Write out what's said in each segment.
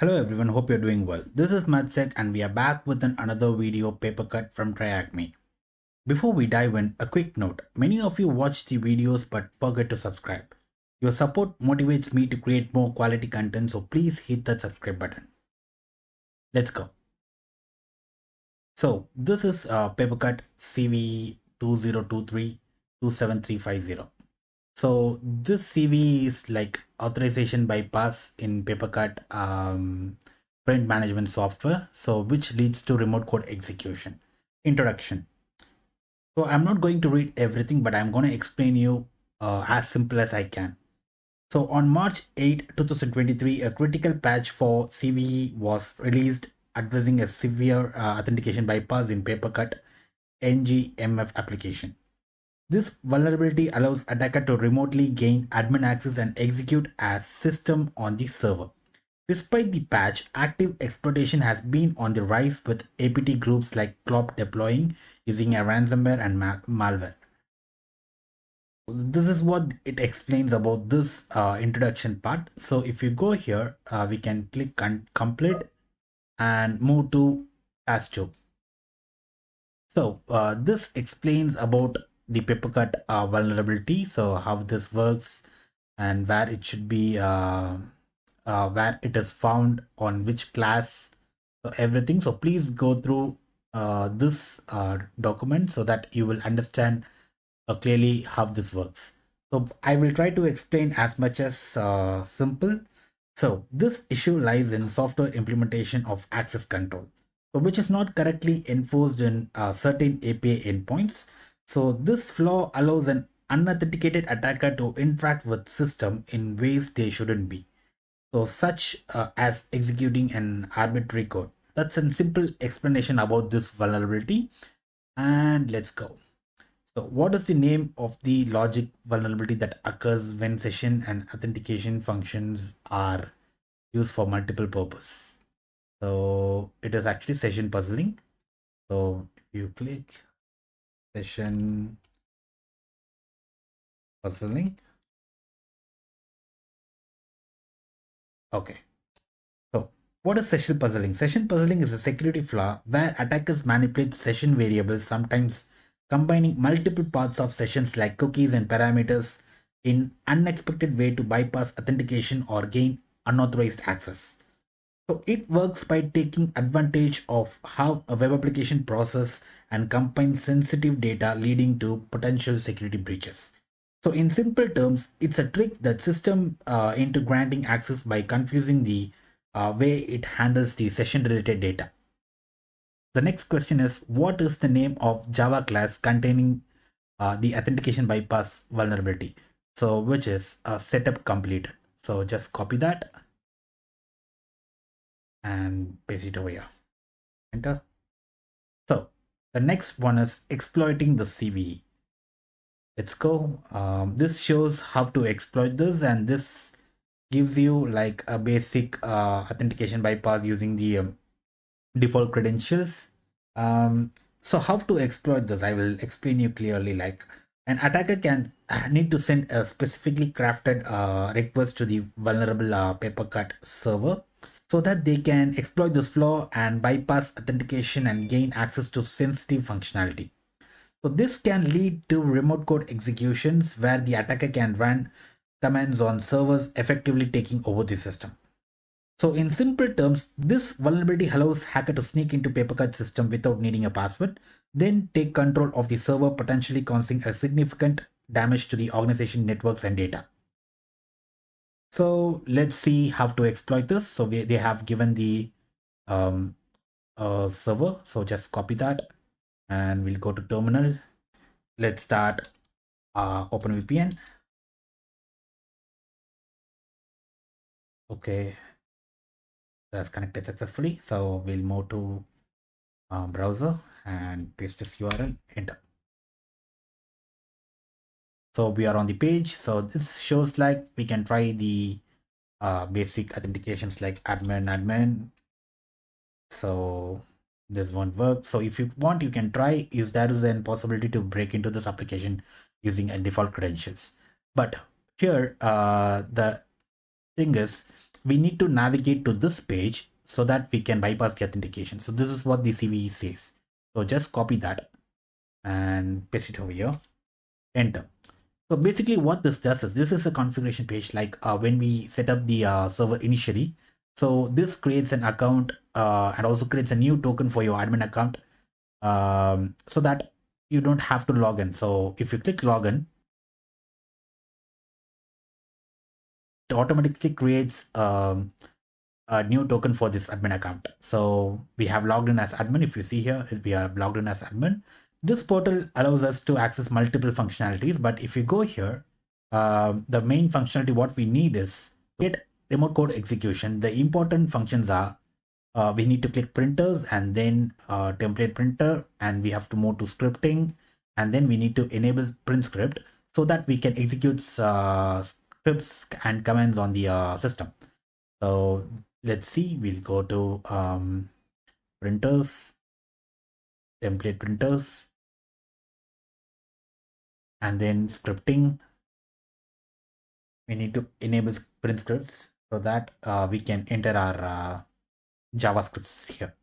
Hello everyone, hope you're doing well. This is Matsek and we are back with an another video paper cut from TryAcme. Before we dive in, a quick note. Many of you watch the videos but forget to subscribe. Your support motivates me to create more quality content so please hit that subscribe button. Let's go. So this is uh, papercut CV 2023 27350. So this CV is like authorization bypass in papercut um, print management software. So which leads to remote code execution. Introduction. So I'm not going to read everything, but I'm going to explain you uh, as simple as I can. So on March 8, 2023, a critical patch for CVE was released addressing a severe uh, authentication bypass in papercut NGMF application. This vulnerability allows attacker to remotely gain admin access and execute as system on the server. Despite the patch, active exploitation has been on the rise with APT groups like Clop deploying using a ransomware and mal malware. This is what it explains about this uh, introduction part. So if you go here, uh, we can click complete and move to task 2. So uh, this explains about the papercut uh, vulnerability so how this works and where it should be uh, uh, where it is found on which class. So everything so please go through uh, this uh, document so that you will understand uh, clearly how this works. So i will try to explain as much as simple. So this issue lies in software implementation of access control which is not correctly enforced in certain api endpoints so this flaw allows an unauthenticated attacker to interact with system in ways they shouldn't be. So such uh, as executing an arbitrary code. That's a simple explanation about this vulnerability. And let's go. So what is the name of the logic vulnerability that occurs when session and authentication functions are used for multiple purpose? So it is actually session puzzling. So if you click session puzzling. Okay. So what is session puzzling? Session puzzling is a security flaw where attackers manipulate session variables, sometimes combining multiple parts of sessions like cookies and parameters in unexpected way to bypass authentication or gain unauthorized access. So it works by taking advantage of how a web application process and combines sensitive data leading to potential security breaches. So in simple terms, it's a trick that system uh, into granting access by confusing the uh, way it handles the session related data. The next question is what is the name of Java class containing uh, the authentication bypass vulnerability? So which is uh, setup completed. So just copy that and paste it over here. Enter. So the next one is exploiting the CVE. Let's go. Um, this shows how to exploit this and this gives you like a basic uh, authentication bypass using the um, default credentials. Um, so how to exploit this? I will explain you clearly like an attacker can uh, need to send a specifically crafted uh, request to the vulnerable uh, papercut server so that they can exploit this flaw and bypass authentication and gain access to sensitive functionality. So this can lead to remote code executions where the attacker can run commands on servers effectively taking over the system. So in simple terms, this vulnerability allows hacker to sneak into Papercut system without needing a password, then take control of the server potentially causing a significant damage to the organization networks and data. So let's see how to exploit this. So we, they have given the um, uh, server. So just copy that and we'll go to terminal. Let's start uh, OpenVPN. Okay, that's connected successfully. So we'll move to uh, browser and paste this URL, enter so we are on the page so this shows like we can try the uh, basic authentications like admin admin so this won't work so if you want you can try if there is a possibility to break into this application using a default credentials but here uh, the thing is we need to navigate to this page so that we can bypass the authentication. So this is what the CVE says. So just copy that and paste it over here, enter. So basically what this does is this is a configuration page like uh, when we set up the uh, server initially. So this creates an account uh, and also creates a new token for your admin account um, so that you don't have to log in. So if you click login, it automatically creates um, a new token for this admin account. So we have logged in as admin. If you see here, we are logged in as admin. This portal allows us to access multiple functionalities, but if you go here, um, the main functionality what we need is get remote code execution. The important functions are uh, we need to click printers and then uh, template printer and we have to move to scripting and then we need to enable print script so that we can execute uh, scripts and commands on the uh, system. So let's see, we'll go to um, printers, template printers, and then scripting. We need to enable print scripts so that uh, we can enter our uh, javascripts here.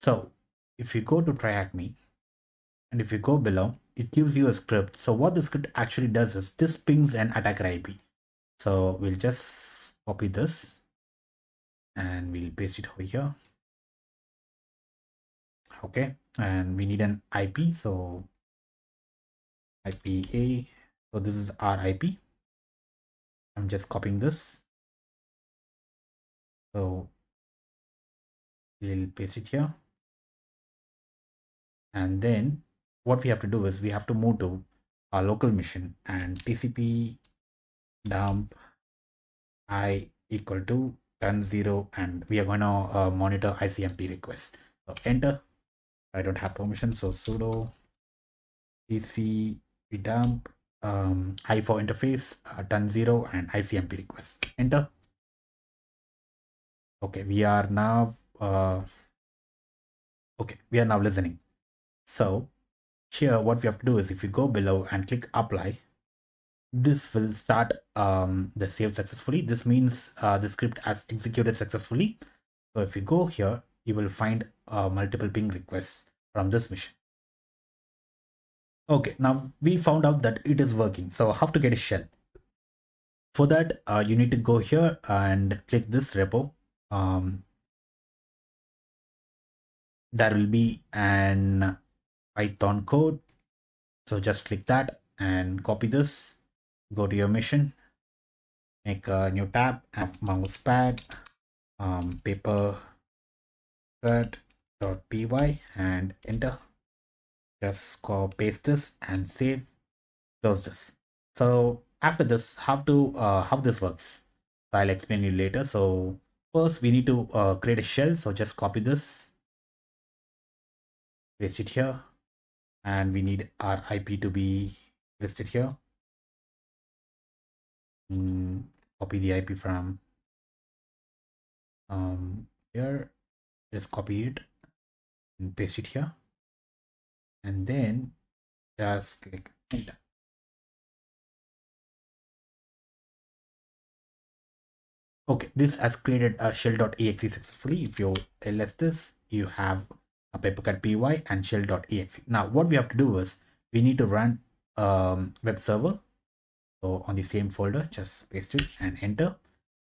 So if you go to TryHackMe and if you go below it gives you a script. So what the script actually does is this pings an attacker ip so we'll just copy this and we'll paste it over here. Okay and we need an ip so IPA. So this is our IP. I'm just copying this. So we'll paste it here. And then what we have to do is we have to move to our local machine and TCP dump i equal to turn zero and we are going to uh, monitor ICMP request. So enter. I don't have permission, so sudo tc we dump um, i4 interface uh, done zero and icmp request. Enter. Okay we are now uh, okay we are now listening. So here what we have to do is if you go below and click apply this will start um, the save successfully. This means uh, the script has executed successfully. So if you go here you will find uh, multiple ping requests from this mission Okay, now we found out that it is working. So how to get a shell? For that, uh, you need to go here and click this repo. Um, there will be an Python code. So just click that and copy this. Go to your mission. Make a new tab. Have mousepad. Um, paper cut.py and enter just paste this and save close this. So after this how to uh, how this works? I'll explain you later. So first we need to uh, create a shell. So just copy this paste it here and we need our ip to be listed here. Mm, copy the ip from um here. Just copy it and paste it here and then just click enter. Okay, this has created a shell.exe successfully. If you ls this, you have a papercut py and shell.exe. Now, what we have to do is we need to run um, web server. So on the same folder, just paste it and enter.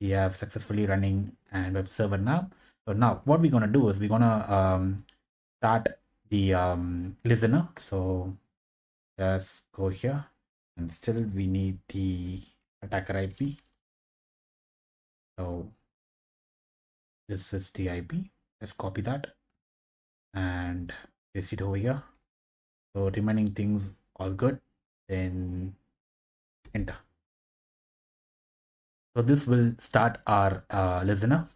We have successfully running and web server now. So now what we're gonna do is we're gonna um, start the um, listener. So let's go here and still we need the attacker IP. So this is the IP. Let's copy that and paste it over here. So remaining things all good. Then enter. So this will start our uh, listener.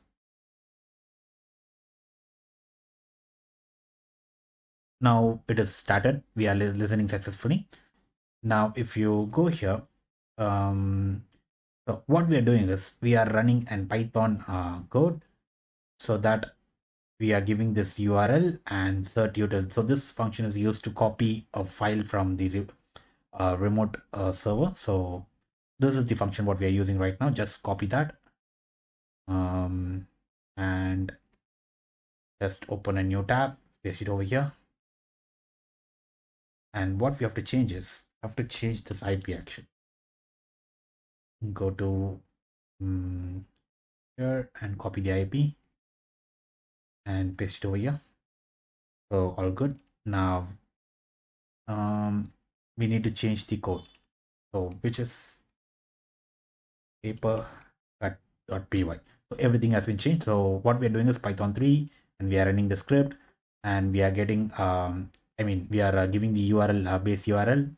Now it is started. We are listening successfully. Now if you go here um so what we are doing is we are running an python uh, code so that we are giving this url and cert util. So this function is used to copy a file from the uh, remote uh, server. So this is the function what we are using right now. Just copy that. Um, and just open a new tab paste it over here and what we have to change is have to change this ip action. Go to um, here and copy the ip and paste it over here. So all good. Now um we need to change the code. So which is paper dot py so everything has been changed. So what we are doing is python 3 and we are running the script and we are getting um i mean we are uh, giving the url uh, base url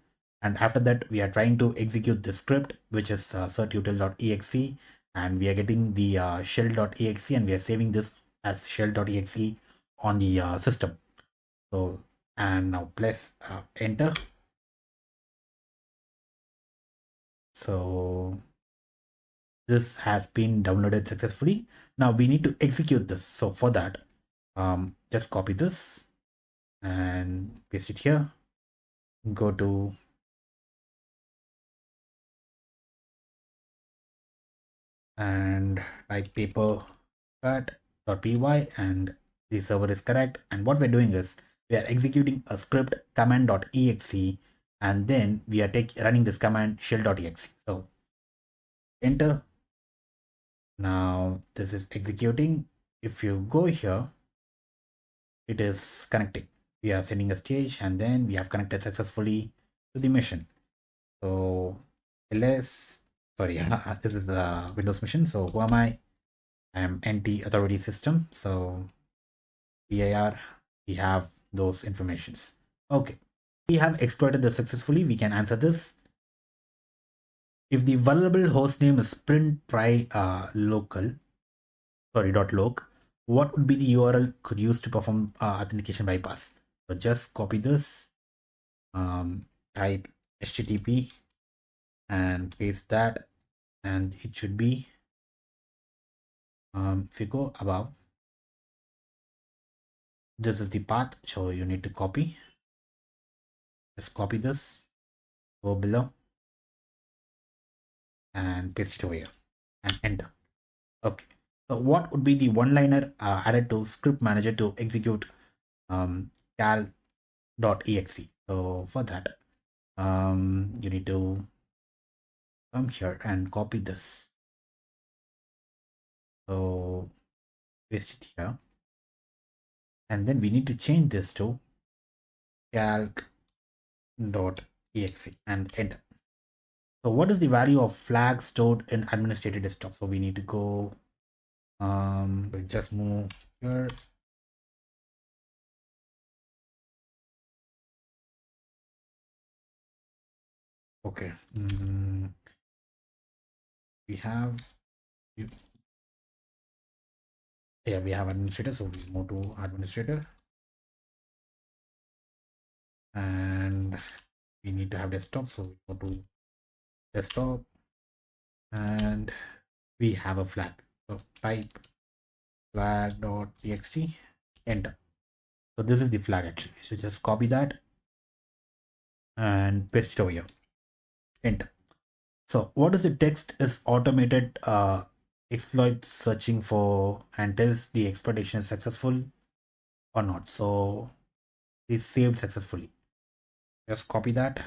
and after that we are trying to execute the script which is uh, certutil.exe and we are getting the uh, shell.exe and we are saving this as shell.exe on the system. So and now press enter. So this has been downloaded successfully. Now we need to execute this. So for that um, just copy this and paste it here. Go to and type paper cut.py and the server is correct. And what we're doing is we are executing a script command.exe and then we are take, running this command shell.exe so enter. Now this is executing. If you go here it is connecting we are sending a stage and then we have connected successfully to the mission so ls sorry this is a windows mission so who am i? I am nt authority system. So PIR we have those informations. Okay we have exploited this successfully. We can answer this. If the vulnerable host name is print try uh, local sorry dot loc what would be the url could use to perform uh, authentication bypass so just copy this um, type http and paste that and it should be um, if you go above. This is the path so you need to copy. Just copy this go below and paste it over here and enter. Okay. So what would be the one liner uh, added to script manager to execute um, cal.exe so for that um, you need to come here and copy this. So paste it here. And then we need to change this to calc.exe and enter. So what is the value of flag stored in administrator desktop? So we need to go um just move here okay. Mm, we have yeah we have administrator so we move to administrator. And we need to have desktop so we go to desktop. And we have a flag. So type flag.txt enter. So this is the flag actually. So just copy that and paste it over here enter. So what is the text is automated uh, exploit searching for and tells the exploitation is successful or not. So is saved successfully. Just copy that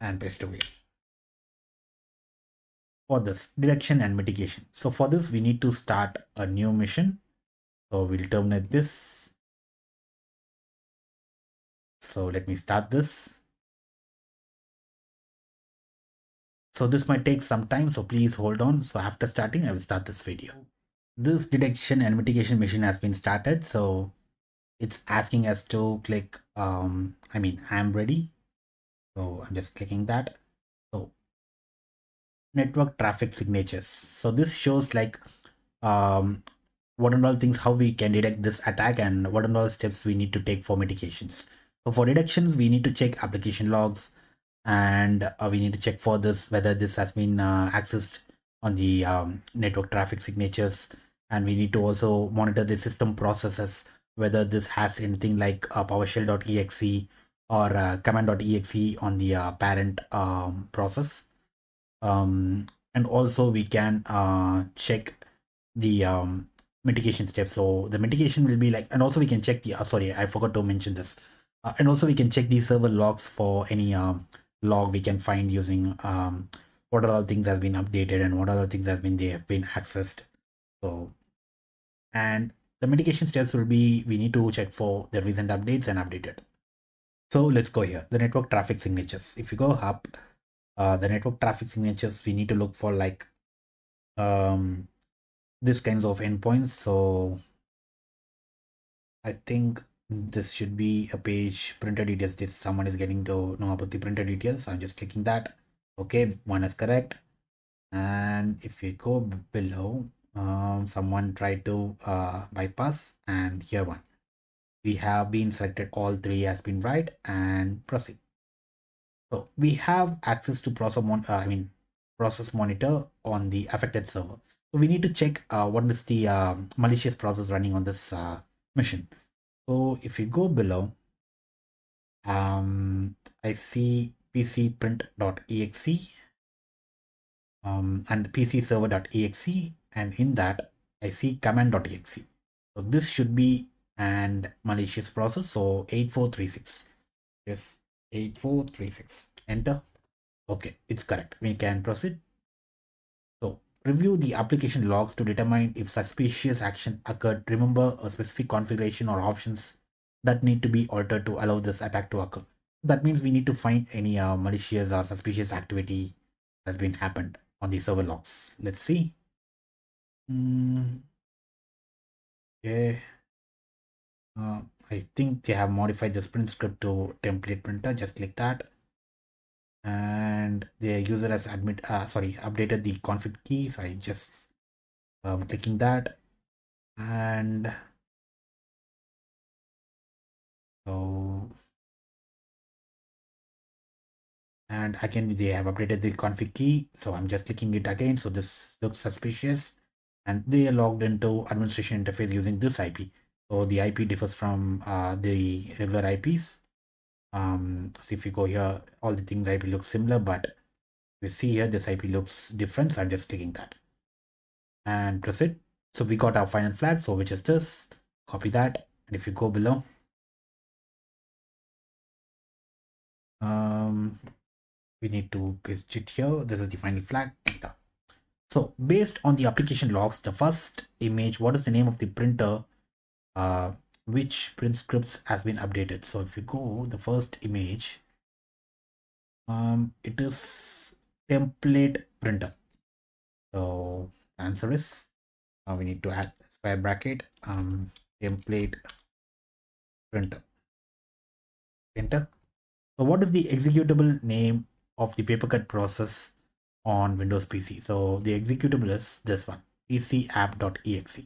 and paste away. For this detection and mitigation. So for this we need to start a new mission. So we'll terminate this. So let me start this So this might take some time, so please hold on. So after starting, I will start this video. This detection and mitigation mission has been started. So it's asking us to click, um, I mean, I'm ready. So I'm just clicking that. So network traffic signatures. So this shows like um, what and all things, how we can detect this attack and what and all steps we need to take for mitigations. So for detections, we need to check application logs, and uh, we need to check for this whether this has been uh, accessed on the um, network traffic signatures. And we need to also monitor the system processes whether this has anything like uh, powershell.exe or uh, command.exe on the uh, parent um, process. Um, and also we can uh, check the um, mitigation steps. So the mitigation will be like and also we can check the uh, sorry i forgot to mention this. And also we can check the server logs for any um, log we can find using um, what are all things has been updated and what are other things has been they have been accessed. So and the mitigation steps will be we need to check for the recent updates and update it. So let's go here. The network traffic signatures. If you go up uh, the network traffic signatures we need to look for like um this kinds of endpoints. So i think this should be a page printer details. If someone is getting to know about the printer details i'm just clicking that. Okay one is correct. And if you go below um, someone tried to uh, bypass and here one. We have been selected all three has been right and proceed. So we have access to process mon uh, i mean process monitor on the affected server. So we need to check uh, what is the uh, malicious process running on this uh, machine so if you go below um i see pc print.exe um, and pc server.exe and in that I see command.exe. So this should be and malicious process. So 8436. Yes, 8436. Enter. Okay, it's correct. We can proceed. Review the application logs to determine if suspicious action occurred. Remember a specific configuration or options that need to be altered to allow this attack to occur. That means we need to find any uh, malicious or suspicious activity has been happened on the server logs. Let's see. Mm, okay. Uh, I think they have modified the print script to template printer, just like that. And the user has admit, uh, sorry, updated the config key. So I just um, clicking that, and so and again they have updated the config key. So I'm just clicking it again. So this looks suspicious and they are logged into administration interface using this IP. So the IP differs from uh, the regular IPs. Um, so if you go here, all the things IP looks similar, but we see here this IP looks different. So I'm just clicking that and press it So we got our final flag. So which is this, copy that. And if you go below, um, we need to paste it here. This is the final flag. So based on the application logs, the first image, what is the name of the printer, uh, which print scripts has been updated. So if you go the first image, um, it is template printer. So answer is uh, we need to add square bracket um, template printer. Enter. So what is the executable name of the papercut process on Windows PC. So the executable is this one, pcapp.exe.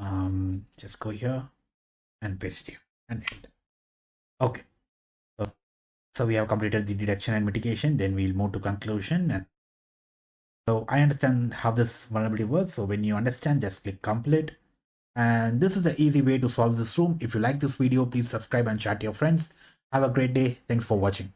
Um, just go here and paste it here and end. Okay. So, so we have completed the detection and mitigation. Then we'll move to conclusion. And so I understand how this vulnerability works. So when you understand, just click complete. And this is the easy way to solve this room. If you like this video, please subscribe and chat to your friends. Have a great day. Thanks for watching.